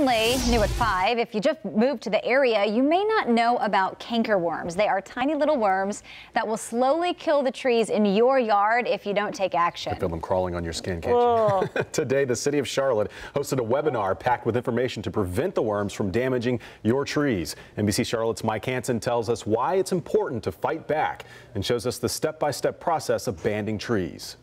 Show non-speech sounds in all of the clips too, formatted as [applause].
Finally, new at 5, if you just moved to the area, you may not know about cankerworms. They are tiny little worms that will slowly kill the trees in your yard if you don't take action. I feel them crawling on your skin, can't you? [laughs] Today, the city of Charlotte hosted a webinar packed with information to prevent the worms from damaging your trees. NBC Charlotte's Mike Hansen tells us why it's important to fight back and shows us the step-by-step -step process of banding trees.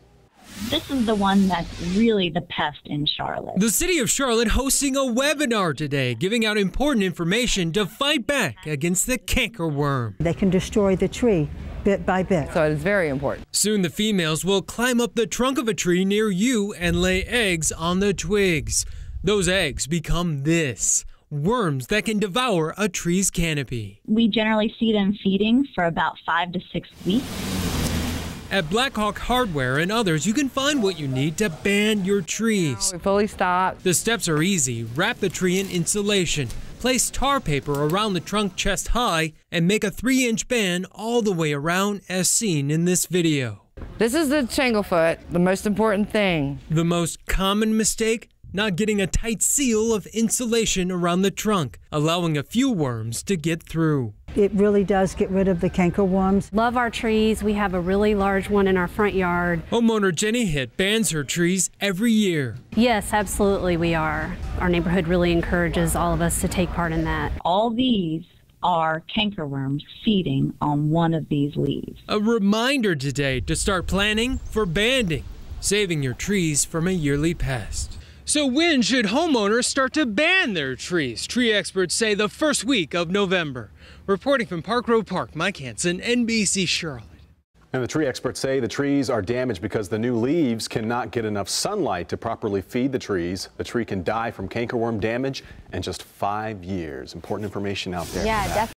This is the one that's really the pest in Charlotte. The city of Charlotte hosting a webinar today, giving out important information to fight back against the cankerworm. They can destroy the tree bit by bit. So it's very important. Soon the females will climb up the trunk of a tree near you and lay eggs on the twigs. Those eggs become this worms that can devour a tree's canopy. We generally see them feeding for about five to six weeks. At Blackhawk Hardware and others, you can find what you need to band your trees. We fully stopped. The steps are easy. Wrap the tree in insulation. Place tar paper around the trunk chest high and make a 3-inch band all the way around as seen in this video. This is the tanglefoot, the most important thing. The most common mistake? Not getting a tight seal of insulation around the trunk, allowing a few worms to get through. It really does get rid of the canker worms. Love our trees. We have a really large one in our front yard. Homeowner Jenny Hitt bans her trees every year. Yes, absolutely we are. Our neighborhood really encourages all of us to take part in that. All these are cankerworms feeding on one of these leaves. A reminder today to start planning for banding, saving your trees from a yearly pest. So when should homeowners start to ban their trees? Tree experts say the first week of November. Reporting from Park Road Park, Mike Hansen, NBC Charlotte. And the tree experts say the trees are damaged because the new leaves cannot get enough sunlight to properly feed the trees. The tree can die from cankerworm damage in just five years. Important information out there. Yeah, definitely.